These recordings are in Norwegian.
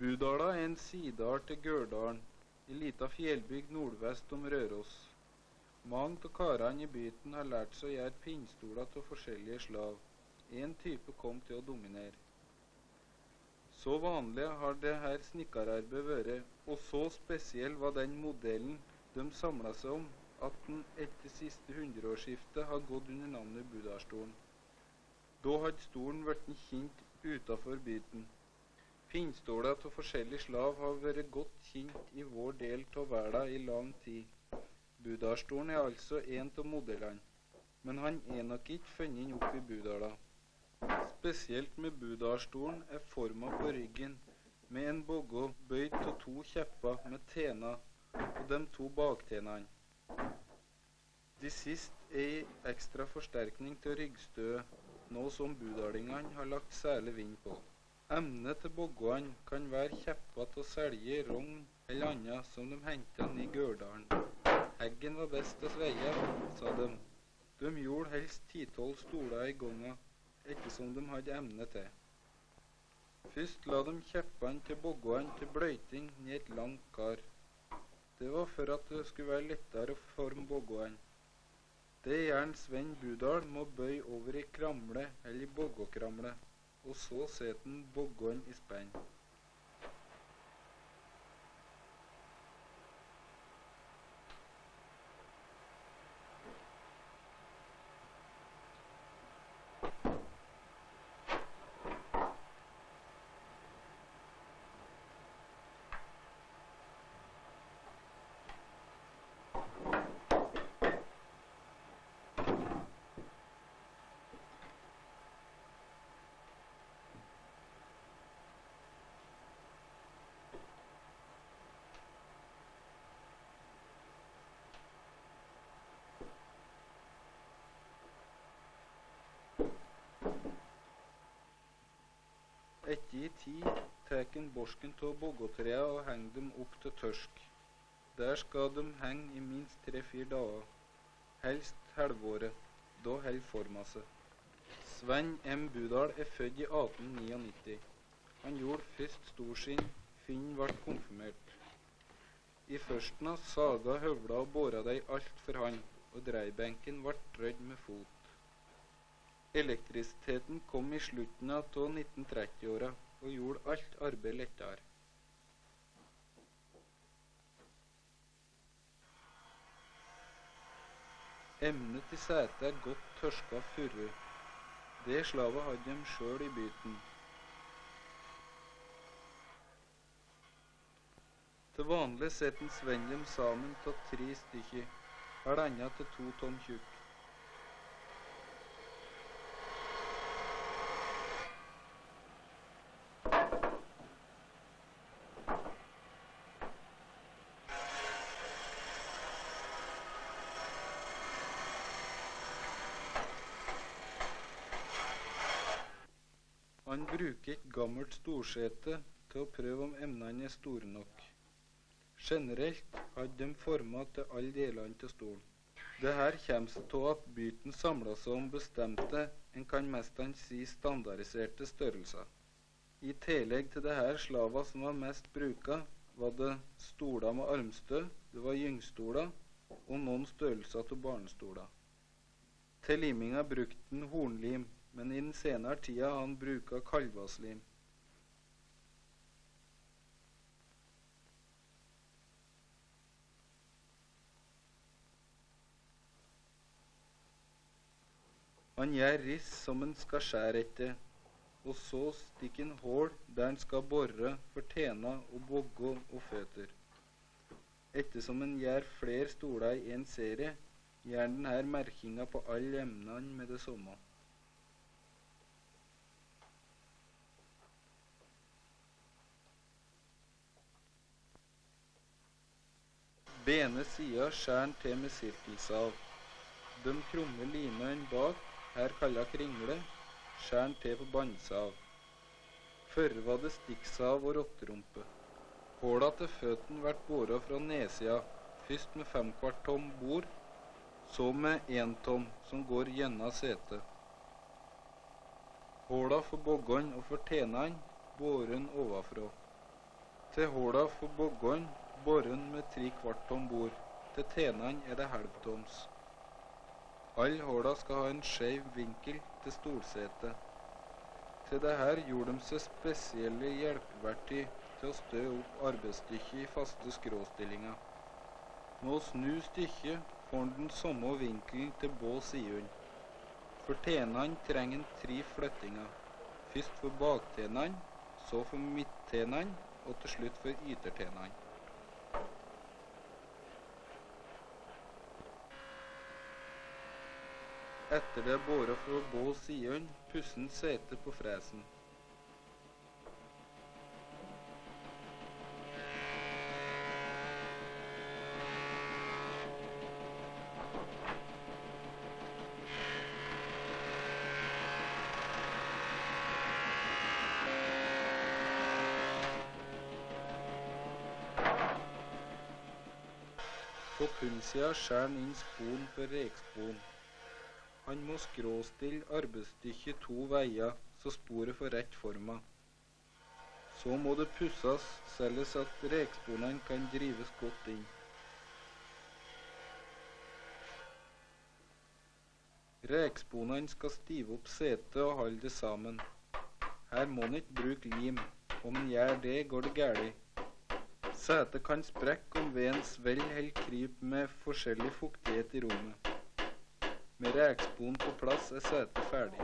Budala er en sidal til Gørdalen, ei lita fjellbygd nordvest om Røros. Mange av karene i byen har lært seg å gjøre pinnstoler av forskjellige slag. Én type kom til å dominere. Så vanlig har det her snekkerarbeidet vært, og så spesiell var den modellen de samla seg om, at den etter siste hundreårsskifte har gått under navnet Budalstolen. Da hadde stolen blitt kjent utafor byen. Pinnstoler av forskjellig slag har vært godt kjent i vår del av verden i lang tid. Budalstolen er altså en av modellene, men han er nok ikke funnet opp i Budala. Spesielt med Budalstolen er forma på ryggen, med en bogge bøyd av to kjepper med tener og de to baktenene. De siste er i ekstra forsterkning til ryggstøet, noe som budalingene har lagt særlig vind på. Emnet til boggene kan være kjepper til i rogn eller annet som de henta ned i Gørdalen. Heggen var best å sveie, sa de. De gjorde helst ti-tolv stoler i gangen, ettersom de hadde emne til. Først la de kjeppene til boggene til bløyting ned et langt kar. Det var for at det skulle være lettere å forme boggene. Det gjør Sven Budal må bøye over i kramle eller i boggokramle, og så setter han boggene i spenn. Tid tar en borsken av boggotrea og henger dem opp til tørsk. Der skal de henge i minst tre-fire dager, helst halvåret. Da holder forma seg. Sven M. Budal er født i 1899. Han gjorde først storsinn Finn ble konfirmert. I førsten av saga høvla og båra de alt for han, og dreibenken ble trødd med fot. Elektrisiteten kom i slutten av 1930-åra og gjorde alt arbeid lettere. Emnet til setet er godt tørska furu. Det slavet hadde dem sjøl i byten. Til vanlig setter en Sven dem sammen av tre stykker, halvannet til to tonn tjukk. Han bruker et gammelt storsete til å prøve om emnene er store nok. Generelt hadde de formet til alle delene av stolen. Det her kommer av at byten samla seg om bestemte, en kan nesten si standardiserte størrelser. I tillegg til det her slava som var mest bruka, var det stoler med armstø, det var gyngstoler og noen størrelser av barnestoler. Til liminga brukte han hornlim, men i den senere tida har han bruka kalvaslim. Han gjør riss som en skal skjære etter, og så stikker en hull der en skal bore for tena og bogge og føtter. Ettersom en gjør flere stoler i en serie, gjør denne merkinga på alle emnene med det samme. Bene sida skjærer til med sirkelsav. De krumme limene bak, her kalla kringle, skjærer han til på bandsav. Før var det stikksav og rotterumpe. Håla til føttene blir båra fra nedsida, først med femkvart tom bord, så med én tom som går gjennom setet. Håla for boggene og for tenene båren ovenfra. Til håla for boggården borer med tre kvart om bord. Til tenene er det halvtoms. Alle håla skal ha en skeiv vinkel til stolsetet. Til det her gjorde de seg spesielle hjelpeverktøy til å stø opp arbeidsstykket i faste skråstillinger. Med å snu stykket får en den samme vinkelen til bå sidene. For tenene trenger en tre flyttinger. Først for baktenene, så for midttenene, og til slutt for yttertenene. Etter det er båret for både pussen pusser setet på fresen. På punnsida skjærer han inn spon for rekspon. Han må skråstille arbeidsstykket to veier, så sporet får rett forma. Så må det pusses selges at reksponene kan drives godt inn. Reksponene skal stive opp setet og holde det sammen. Her må en ikke bruke lim. Om en gjør det, går det galt. Setet kan sprekke om veden svelger eller kryper med forskjellig fuktighet i rommet. Med rekspon på plass er setet ferdig.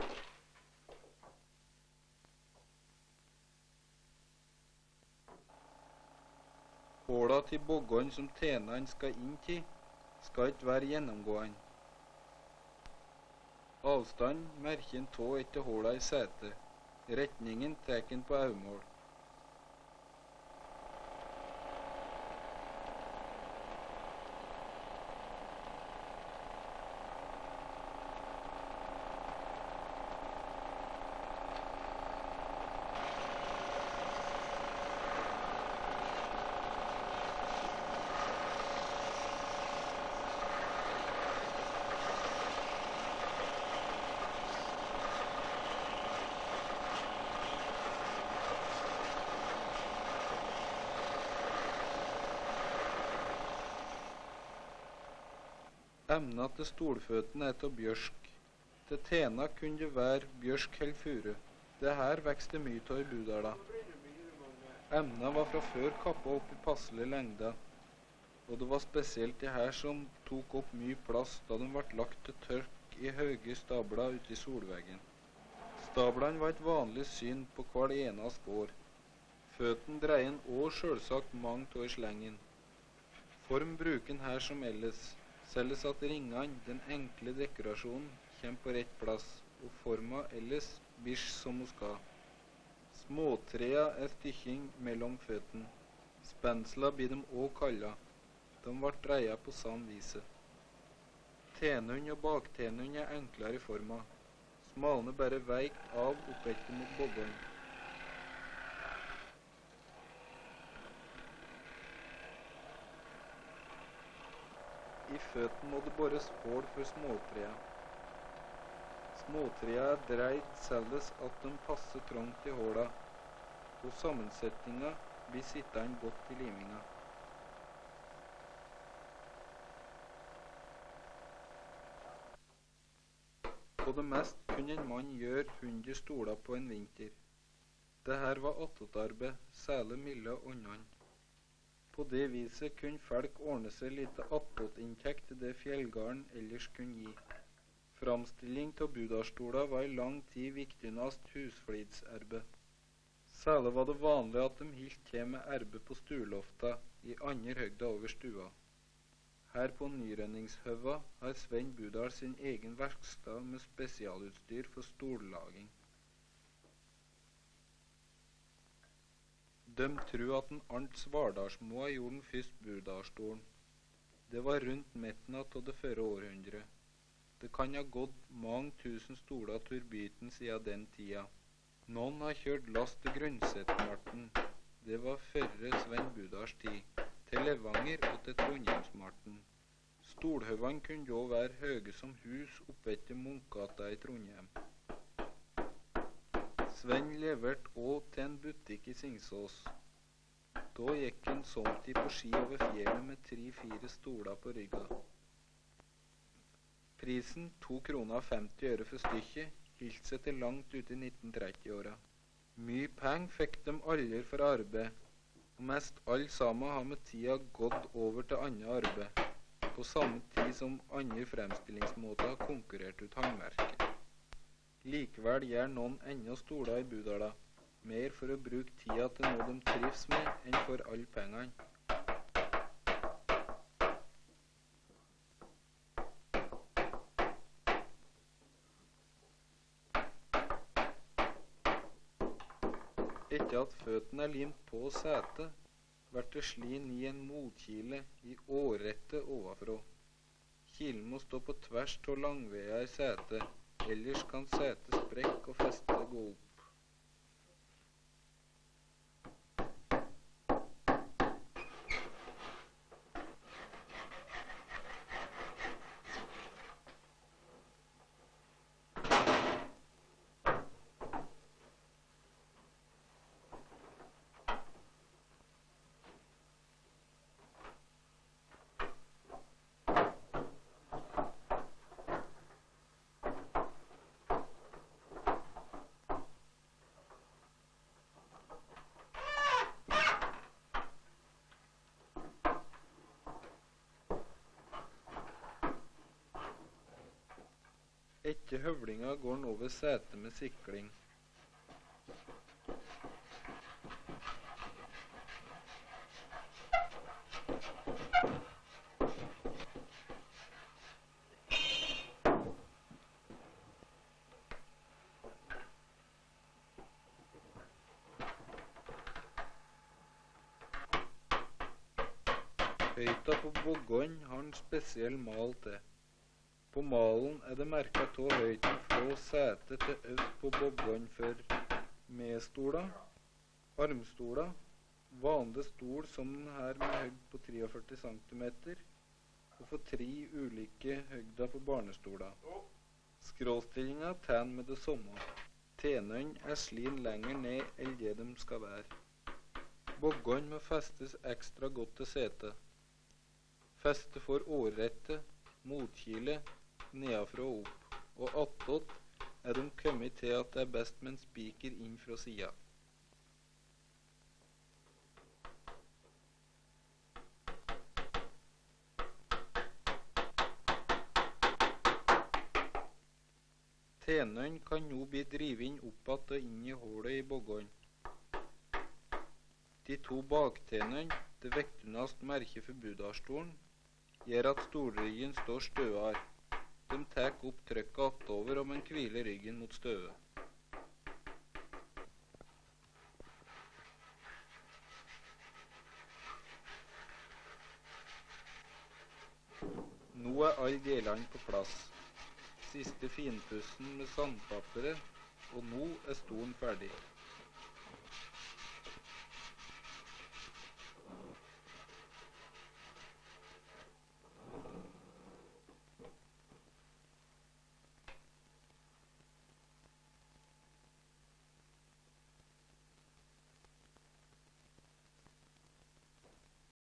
Håla til boggene som tenene skal inn til, skal ikke være gjennomgående. Avstand merker en tå etter håla i setet. Retningen tar en på øyemål. Emna til stolføttene er av bjørk. Til tena kunne det være bjørk eller furu. Det her vokste mye av i Budala. Emna var fra før kappa opp i passelig lengde, og det var spesielt de her som tok opp mye plass da de ble lagt til tørk i høye stabler ute i solveggen. Stablene var et vanlig syn på hver eneste gård. Føttene dreier en òg sjølsagt mange av i slengen. Form bruker en her som ellers. Selles at ringene, den enkle dekorasjonen, kommer på rett plass, og forma ellers blir som hun skal. Småtrea er stykking mellom føttene. Spensla blir de òg kalla. De ble dreia på samme viset. Tenhund og baktenhund er enklere i forma. Smalner bare veikt av oppetter mot bobbene. I føttene må det bores hull for småtrea. Småtrea er dreit således at de passer trangt i hulla, og sammensetninga blir sittende godt i liminga. På det mest kunne en mann gjøre 100 stoler på en vinter. Det her var attåtarbeid, særlig mellom åndene. På det viset kunne folk ordne seg litt attåtinntekt til det fjellgarden ellers kunne gi. Framstilling av budalstoler var i lang tid viktigst husflidsarbeid. Særlig var det vanlig at de holdt til med arbeid på stuelofta i andre høgda over stua. Her på Nyrønningshøva har Svein Budal sin egen verkstad med spesialutstyr for stollaging. De tror at en Arnt Svardalsmoa gjorde den første Burdalsstolen. Det var rundt midten av det førre århundret. Det kan ha gått mange tusen stoler turbiten siden den tida. Noen har kjørt last til Grønsetmarten. Det var førre Svein Budars tid. Til Levanger og til Trondheimsmarten. Stolhaugene kunne da være høye som hus oppetter Munkgata i Trondheim. Sven leverte òg til en butikk i Singsås. Da gikk han somtid på ski over fjellet med tre-fire stoler på rygga. Prisen, to kroner og 50 øre for stykket, holdt seg til langt ut i 1930-åra. Mye penger fikk de aldri for arbeid, og mest alle sammen har med tida gått over til annet arbeid, på samme tid som andre fremstillingsmåter konkurrerte ut håndverket. Likevel gjør noen ennå stoler i Budala, mer for å bruke tida til noe de trives med, enn for alle pengene. Etter at føttene er limt på setet, blir det slin i en motkile i årrette ovenfra. Kilen må stå på tvers av langveier i setet, ellers kan setet sprekke og festet gå opp. Etter høvlinga går han over setet med sikling. Høyta på Boggon har han spesiell mal til. På malen er det merka tå høyden fra setet til øst på boggene for medstoler, armstoler, vanlig stol som den her med høgd på 43 cm, og for tre ulike høgder på barnestoler. Skråstillinga tar med det samme. Tenene er slin lenger ned enn det de skal være. Boggene må festes ekstra godt til setet. Feste for årrette, motkile, nedenfra og opp, og attåt er de kommet til at det er best med en spiker inn fra sida. Tenøyen kan nå bli drevet inn opp igjen og inn i hullet i Boggon. De to baktenøyene, det viktigste merket for Budalstolen, gjør at stolryggen står støere. De tar opp trykket attover og man hviler ryggen mot støvet. Nå er alle delene på plass. Siste finpussen med sandpapiret, og nå er stolen ferdig.